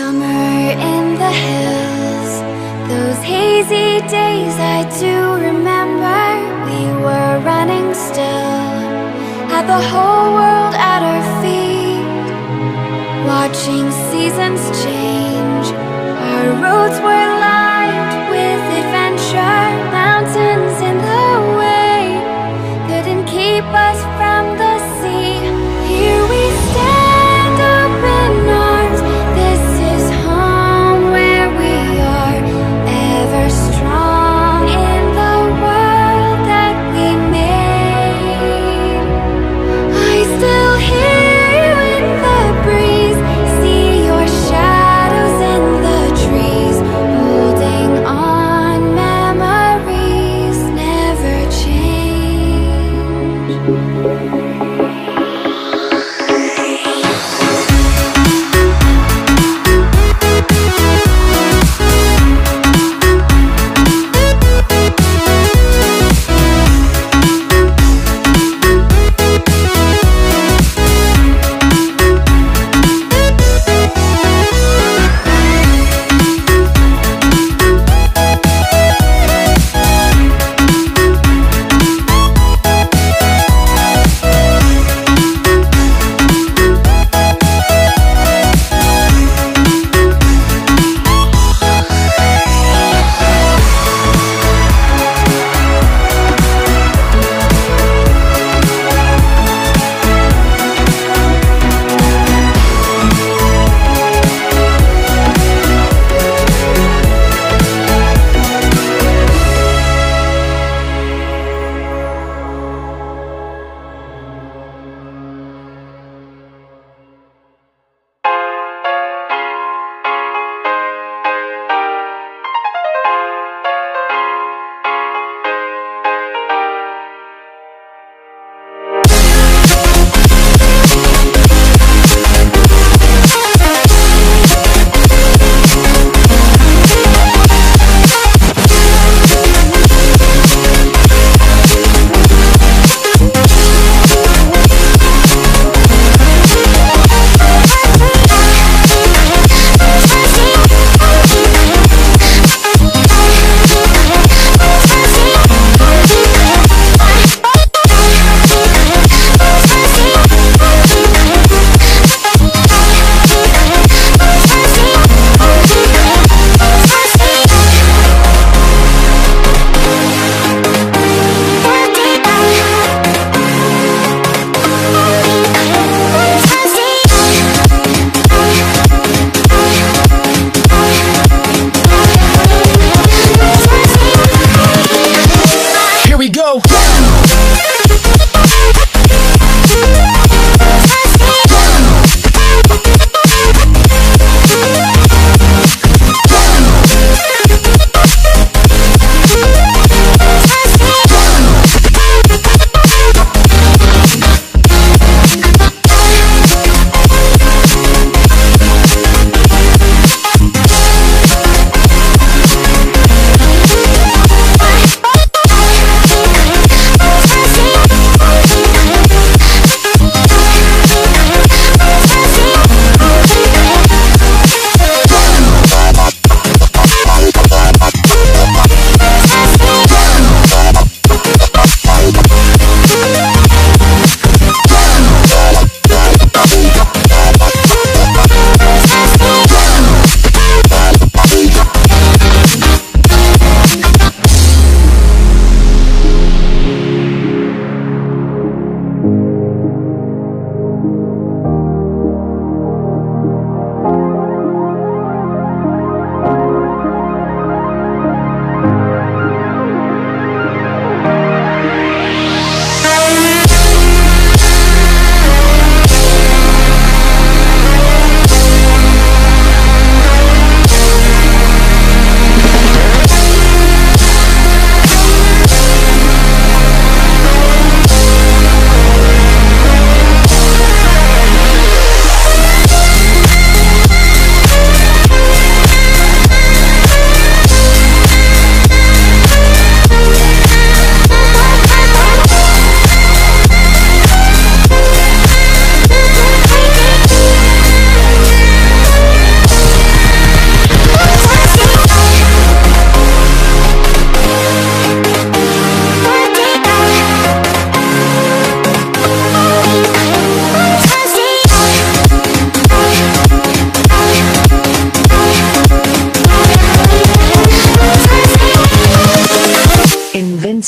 Summer in the hills. Those hazy days I do remember. We were running still. Had the whole world at our feet. Watching seasons change. Música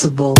responsible